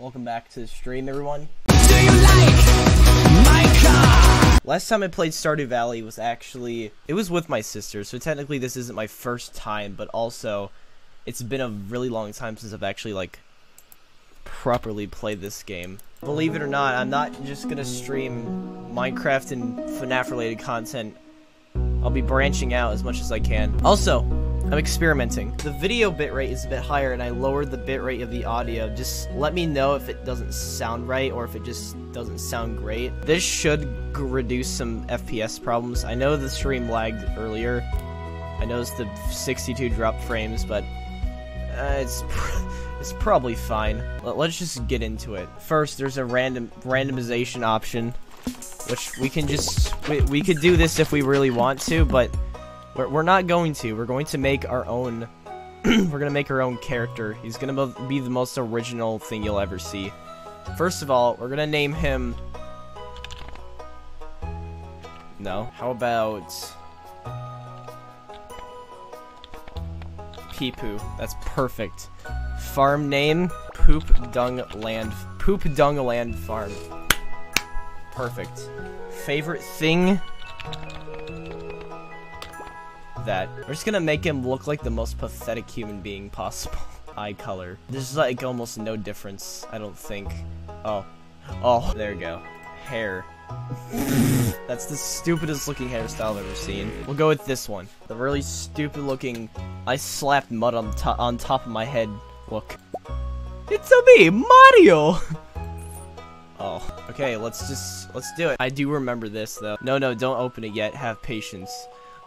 Welcome back to the stream, everyone. Like? Last time I played Stardew Valley was actually it was with my sister, so technically this isn't my first time, but also it's been a really long time since I've actually like properly played this game. Believe it or not, I'm not just gonna stream Minecraft and FNAF related content. I'll be branching out as much as I can. Also, I'm experimenting. The video bitrate is a bit higher and I lowered the bitrate of the audio. Just let me know if it doesn't sound right or if it just doesn't sound great. This should reduce some FPS problems. I know the stream lagged earlier. I noticed the 62 drop frames, but uh, it's it's probably fine. Let's just get into it. First, there's a random randomization option, which we can just we, we could do this if we really want to, but we're, we're not going to. We're going to make our own. we're gonna make our own character. He's gonna be the most original thing you'll ever see. First of all, we're gonna name him. No. How about Peepoo? That's perfect. Farm name: Poop Dung Land. Poop Dung Land Farm. Perfect. Favorite thing? that. We're just gonna make him look like the most pathetic human being possible. Eye color. There's like almost no difference, I don't think. Oh. Oh, there we go. Hair. That's the stupidest looking hairstyle I've ever seen. We'll go with this one. The really stupid looking, I slapped mud on, to on top of my head look. It's a me, Mario! okay, let's just, let's do it. I do remember this though. No, no, don't open it yet. Have patience.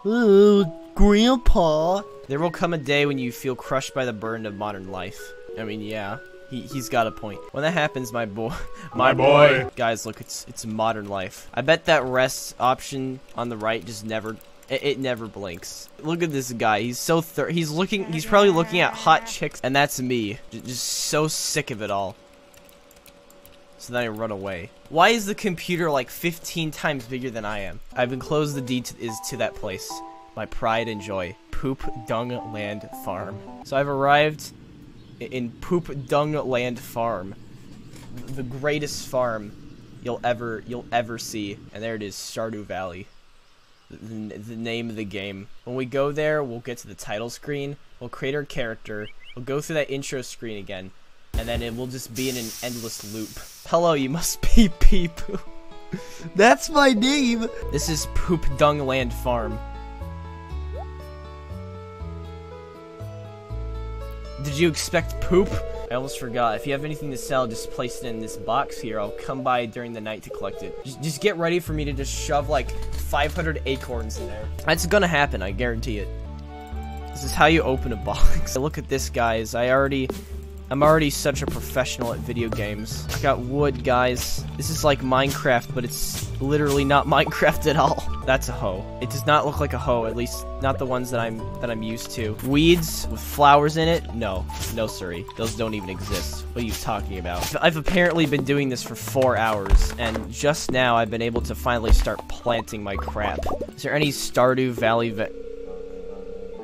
Ooh, Grandpa. There will come a day when you feel crushed by the burden of modern life. I mean, yeah. He, he's got a point. When that happens, my boy, my, my boy. Guys, look, it's it's modern life. I bet that rest option on the right just never it, it, never blinks. Look at this guy. He's so thir he's looking he's probably looking at hot chicks and that's me. Just so sick of it all. So then I run away. Why is the computer like 15 times bigger than I am? I've enclosed the deed to, is to that place. My pride and joy. Poop Dung Land Farm. So I've arrived in Poop Dung Land Farm. The greatest farm you'll ever you'll ever see. And there it is, Stardew Valley. The, the name of the game. When we go there, we'll get to the title screen. We'll create our character. We'll go through that intro screen again and then it will just be in an endless loop. Hello, you must be Peepoo. That's my name! This is Poop Dung Land Farm. Did you expect poop? I almost forgot. If you have anything to sell, just place it in this box here. I'll come by during the night to collect it. Just, just get ready for me to just shove like 500 acorns in there. That's gonna happen, I guarantee it. This is how you open a box. Look at this, guys. I already I'm already such a professional at video games. I got wood, guys. This is like Minecraft, but it's literally not Minecraft at all. That's a hoe. It does not look like a hoe, at least not the ones that I'm that I'm used to. Weeds with flowers in it? No. No, sorry. Those don't even exist. What are you talking about? I've apparently been doing this for four hours, and just now I've been able to finally start planting my crap. Is there any Stardew Valley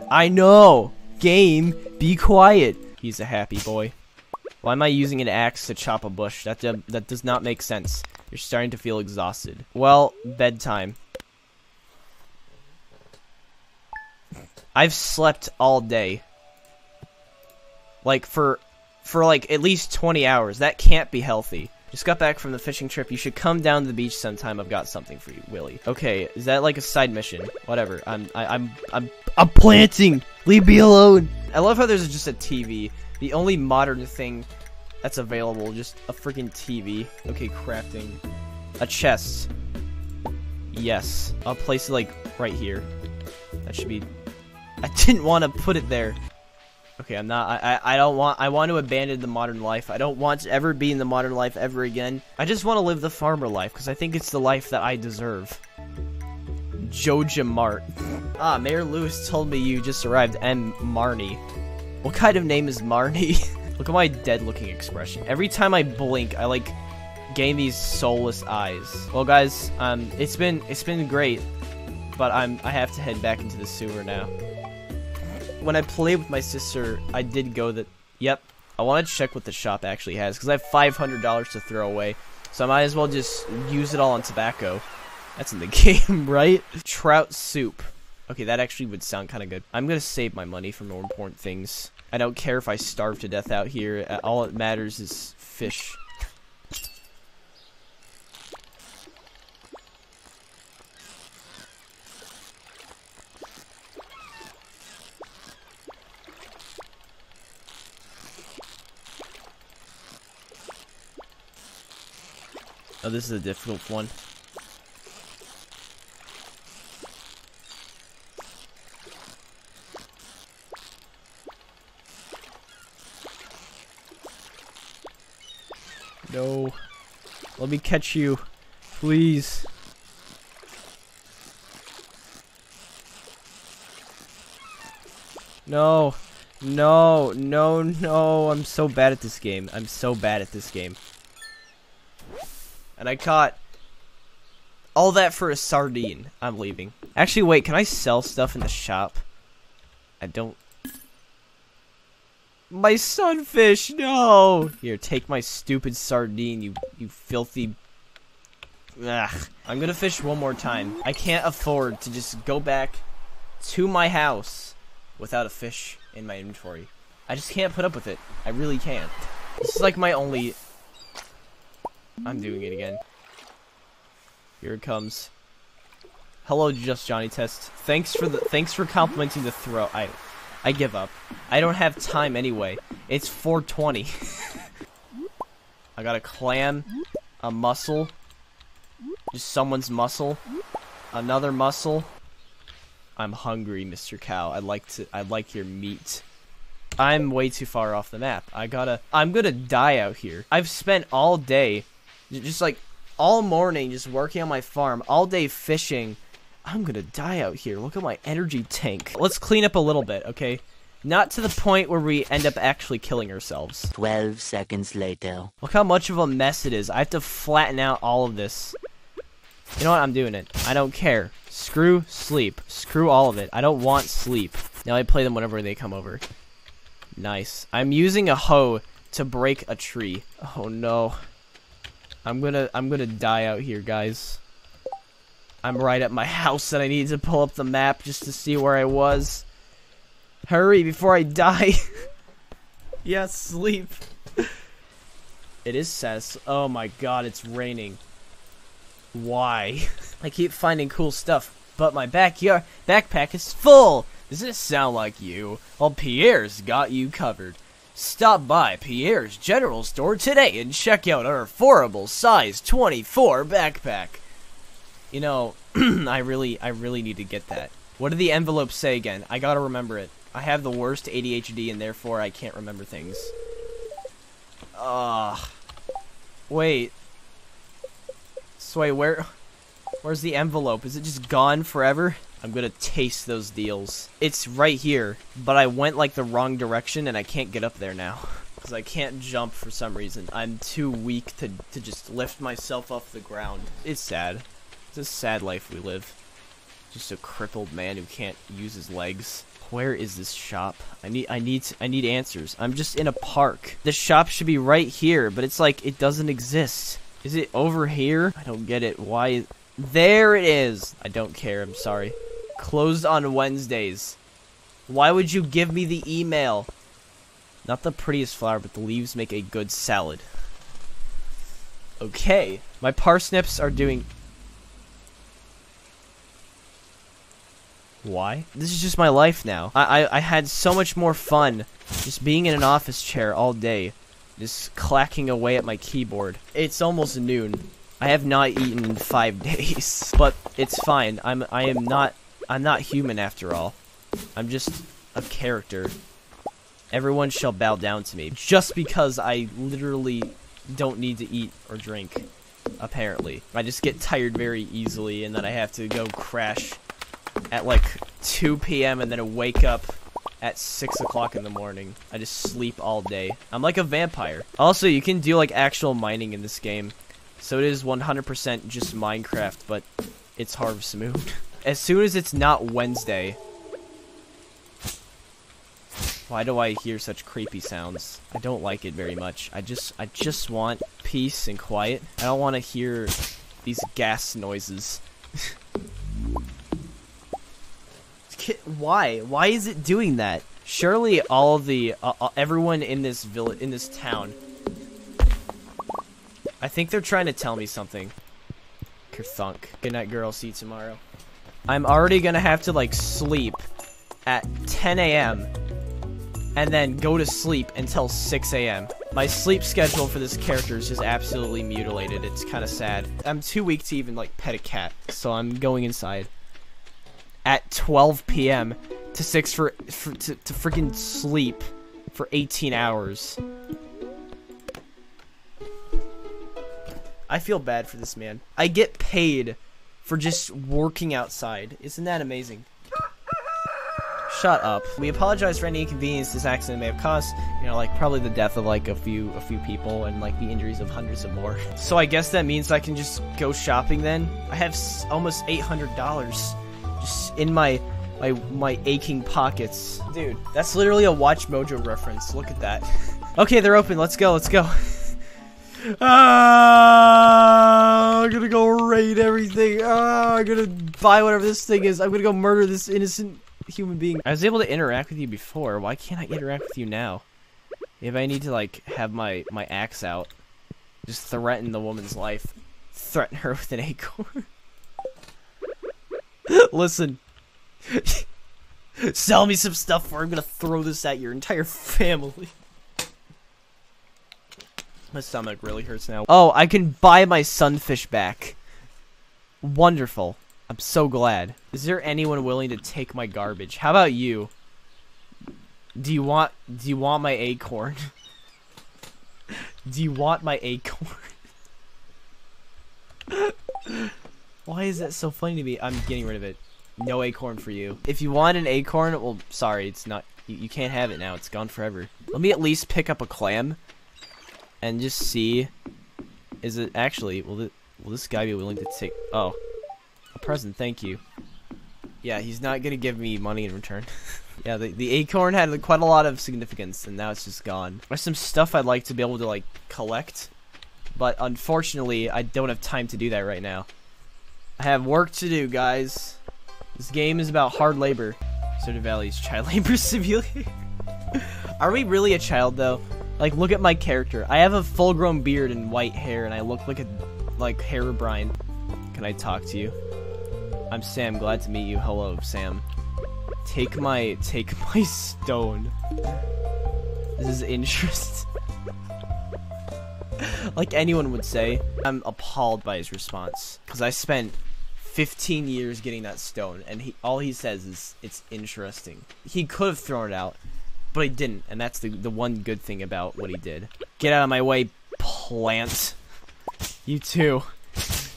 I know! Game, be quiet. He's a happy boy. Why am I using an axe to chop a bush? That, that does not make sense. You're starting to feel exhausted. Well, bedtime. I've slept all day. Like, for, for like, at least 20 hours. That can't be healthy. Just got back from the fishing trip. You should come down to the beach sometime. I've got something for you, Willy. Okay, is that like a side mission? Whatever. I'm, I, I'm, I'm, I'm planting. Leave me alone. I love how there's just a TV. The only modern thing that's available, just a freaking TV. Okay, crafting. A chest. Yes. I'll place it, like, right here. That should be... I didn't want to put it there. Okay, I'm not... I, I, don't want... I want to abandon the modern life. I don't want to ever be in the modern life ever again. I just want to live the farmer life, because I think it's the life that I deserve. Joja Mart. ah, Mayor Lewis told me you just arrived, and Marnie. What kind of name is Marnie? Look at my dead-looking expression. Every time I blink, I, like, gain these soulless eyes. Well, guys, um, it's been, it's been great, but I'm, I have to head back into the sewer now. When I played with my sister, I did go that, yep, I want to check what the shop actually has because I have $500 to throw away. So I might as well just use it all on tobacco. That's in the game, right? Trout soup. Okay, that actually would sound kind of good. I'm going to save my money for more important things. I don't care if I starve to death out here. Uh, All that matters is fish. Oh, this is a difficult one. No. Let me catch you. Please. No. No. No, no. I'm so bad at this game. I'm so bad at this game. And I caught all that for a sardine. I'm leaving. Actually, wait. Can I sell stuff in the shop? I don't my sunfish, no! Here, take my stupid sardine, you you filthy... Ugh. I'm gonna fish one more time. I can't afford to just go back to my house without a fish in my inventory. I just can't put up with it. I really can't. This is like my only... I'm doing it again. Here it comes. Hello, Just Johnny Test. Thanks for the thanks for complimenting the throw. I I give up. I don't have time anyway. It's 420. I got a clam, a mussel, just someone's muscle, another muscle. I'm hungry, Mr. Cow. I'd like to. I'd like your meat. I'm way too far off the map. I gotta. I'm gonna die out here. I've spent all day, just like all morning, just working on my farm, all day fishing I'm gonna die out here. Look at my energy tank. Let's clean up a little bit, okay? Not to the point where we end up actually killing ourselves. 12 seconds later. Look how much of a mess it is. I have to flatten out all of this. You know what? I'm doing it. I don't care. Screw sleep. Screw all of it. I don't want sleep. Now I play them whenever they come over. Nice. I'm using a hoe to break a tree. Oh no. I'm gonna I'm gonna die out here, guys. I'm right at my house and I need to pull up the map just to see where I was. Hurry before I die. yeah, sleep. it is says. Oh my god, it's raining. Why? I keep finding cool stuff, but my backyard backpack is full. Does this sound like you? Well, Pierre's got you covered. Stop by Pierre's General Store today and check out our affordable size 24 backpack. You know, I really, I really need to get that. What did the envelope say again? I gotta remember it. I have the worst ADHD and therefore I can't remember things. Ugh. Wait. So wait, where, where's the envelope? Is it just gone forever? I'm gonna taste those deals. It's right here, but I went like the wrong direction and I can't get up there now. Because I can't jump for some reason. I'm too weak to, to just lift myself off the ground. It's sad. A sad life we live. Just a crippled man who can't use his legs. Where is this shop? I need I need I need answers. I'm just in a park. The shop should be right here, but it's like it doesn't exist. Is it over here? I don't get it. Why There it is. I don't care. I'm sorry. Closed on Wednesdays. Why would you give me the email? Not the prettiest flower, but the leaves make a good salad. Okay. My parsnips are doing Why? This is just my life now. I, I, I had so much more fun just being in an office chair all day, just clacking away at my keyboard. It's almost noon. I have not eaten in five days, but it's fine. I'm I am not I'm not human after all. I'm just a character. Everyone shall bow down to me just because I literally don't need to eat or drink. Apparently, I just get tired very easily, and then I have to go crash at like 2 p.m. and then wake up at 6 o'clock in the morning. I just sleep all day. I'm like a vampire. Also, you can do like actual mining in this game. So it is 100% just Minecraft, but it's Harvest Moon. as soon as it's not Wednesday, Why do I hear such creepy sounds? I don't like it very much. I just I just want peace and quiet. I don't want to hear these gas noises. Why? Why is it doing that? Surely all the uh, uh, everyone in this village in this town. I think they're trying to tell me something. Kerthunk. Good night, girl. See you tomorrow. I'm already gonna have to like sleep at 10 a.m. and then go to sleep until 6 a.m. My sleep schedule for this character is just absolutely mutilated. It's kind of sad. I'm too weak to even like pet a cat, so I'm going inside at 12 p.m. to 6 for, for to, to freaking sleep for 18 hours. I feel bad for this man. I get paid for just working outside. Isn't that amazing? Shut up. We apologize for any inconvenience this accident may have caused. You know, like probably the death of like a few a few people and like the injuries of hundreds of more. So I guess that means I can just go shopping then. I have almost eight hundred dollars just in my my my aching pockets. Dude, that's literally a Watch Mojo reference. Look at that. Okay, they're open. Let's go. Let's go. Ah, I'm gonna go raid everything. Ah, I'm gonna buy whatever this thing is. I'm gonna go murder this innocent human being. I was able to interact with you before. Why can't I interact with you now? If I need to like have my my axe out, just threaten the woman's life, threaten her with an acorn. Listen, sell me some stuff, or I'm gonna throw this at your entire family. My stomach really hurts now. Oh, I can buy my sunfish back. Wonderful. I'm so glad. Is there anyone willing to take my garbage? How about you? Do you want do you want my acorn? do you want my acorn? Why is that so funny to me? I'm getting rid of it. No acorn for you. If you want an acorn, well, sorry, it's not. You, you can't have it now. It's gone forever. Let me at least pick up a clam and just see. Is it actually? Will it? Will this guy be willing to take? Oh, a present. Thank you. Yeah, he's not gonna give me money in return. yeah, the the acorn had quite a lot of significance, and now it's just gone. There's some stuff I'd like to be able to like collect, but unfortunately, I don't have time to do that right now. I have work to do, guys. This game is about hard labor. Stardew Valley's child labor simulator. Are we really a child though? Like, look at my character. I have a full-grown beard and white hair, and I look like a like Herobrine. Can I talk to you? I'm Sam. Glad to meet you. Hello, Sam. Take my take my stone. This is interest. like anyone would say. I'm appalled by his response because I spent 15 years getting that stone, and he all he says is it's interesting. He could have thrown it out, but he didn't, and that's the the one good thing about what he did. Get out of my way, plant. You too.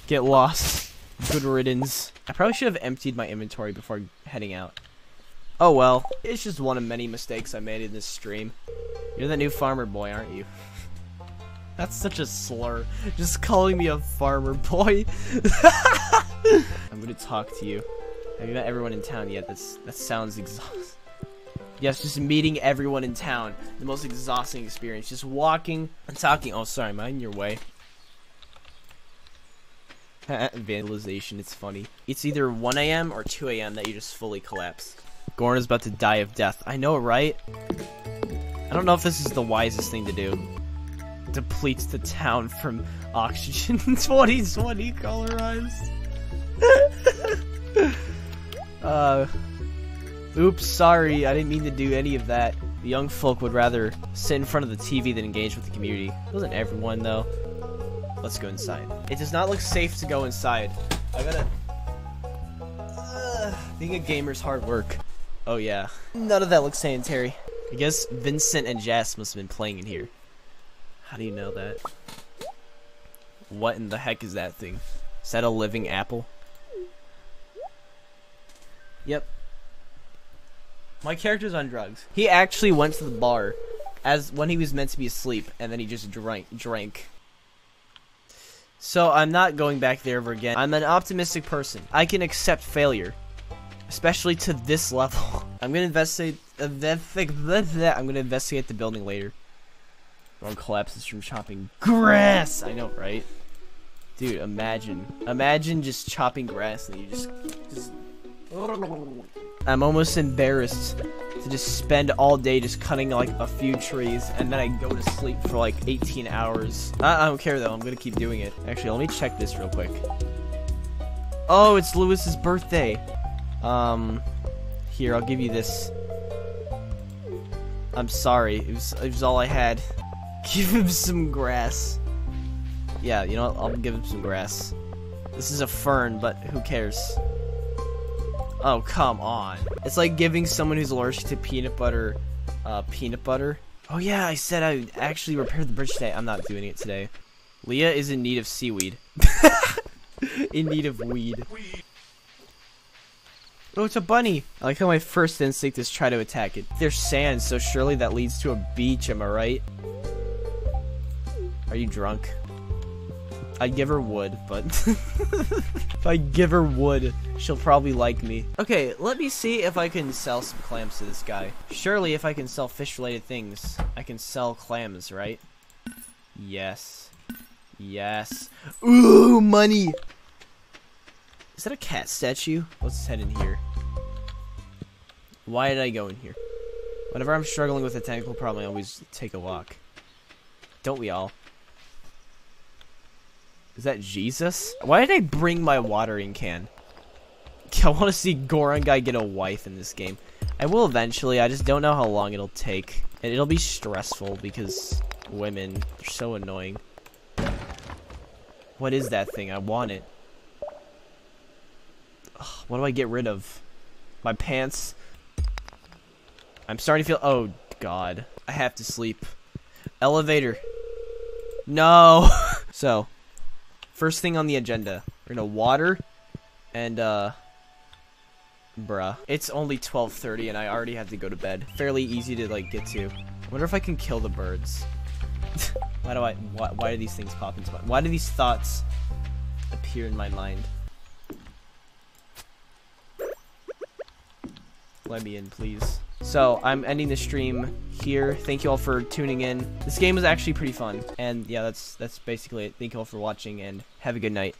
Get lost. Good riddance. I probably should have emptied my inventory before heading out. Oh well, it's just one of many mistakes I made in this stream. You're the new farmer boy, aren't you? That's such a slur. Just calling me a farmer boy. I'm gonna talk to you. Have you met everyone in town yet? That's that sounds exhausting. Yes, just meeting everyone in town. The most exhausting experience. Just walking and talking. Oh, sorry, am I in your way? Vandalization, it's funny. It's either 1 a.m. or 2 a.m. that you just fully collapse. Gorn is about to die of death. I know, right? I don't know if this is the wisest thing to do. Depletes the town from oxygen 2020 colorized. uh, oops, sorry. I didn't mean to do any of that. The young folk would rather sit in front of the TV than engage with the community. It wasn't everyone, though. Let's go inside. It does not look safe to go inside. I gotta... Uh, being a gamer's hard work. Oh, yeah. None of that looks sanitary. I guess Vincent and Jas must have been playing in here. How do you know that? What in the heck is that thing? Is that a living apple? Yep. My character's on drugs. He actually went to the bar as when he was meant to be asleep, and then he just drank. drank. So I'm not going back there ever again. I'm an optimistic person. I can accept failure, especially to this level. I'm gonna investigate I'm gonna investigate the building later. One collapses from chopping grass. I know, right? Dude, imagine, imagine just chopping grass and you just, just. I'm almost embarrassed to just spend all day just cutting like a few trees and then I go to sleep for like 18 hours. I, I don't care though. I'm gonna keep doing it. Actually, let me check this real quick. Oh, it's Lewis's birthday. Um, here, I'll give you this. I'm sorry. It was, it was all I had. Give him some grass. Yeah, you know what? I'll give him some grass. This is a fern, but who cares? Oh, come on. It's like giving someone who's allergic to peanut butter, uh, peanut butter. Oh yeah, I said I actually repaired the bridge today. I'm not doing it today. Leah is in need of seaweed. in need of weed. Oh, it's a bunny! I like how my first instinct is try to attack it. There's sand, so surely that leads to a beach, am I right? Are you drunk? I'd give her wood, but if I give her wood, she'll probably like me. Okay, let me see if I can sell some clams to this guy. Surely if I can sell fish-related things, I can sell clams, right? Yes. Yes. Ooh, money! Is that a cat statue? Let's head in here. Why did I go in here? Whenever I'm struggling with a technical problem, I always take a walk. Don't we all? Is that Jesus? Why did I bring my watering can? I want to see Goron guy get a wife in this game. I will eventually, I just don't know how long it'll take. And it'll be stressful because women are so annoying. What is that thing? I want it. Ugh, what do I get rid of? My pants. I'm starting to feel- oh god. I have to sleep. Elevator. No! so, First thing on the agenda. We're gonna water and uh bruh. It's only 12:30 and I already have to go to bed. Fairly easy to like get to. Wonder if I can kill the birds. why do I why, why do these things pop into my Why do these thoughts appear in my mind? Let me in, please. So, I'm ending the stream here. Thank you all for tuning in. This game was actually pretty fun. And yeah, that's that's basically it. Thank you all for watching and have a good night.